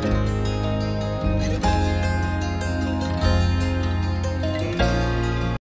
Bye.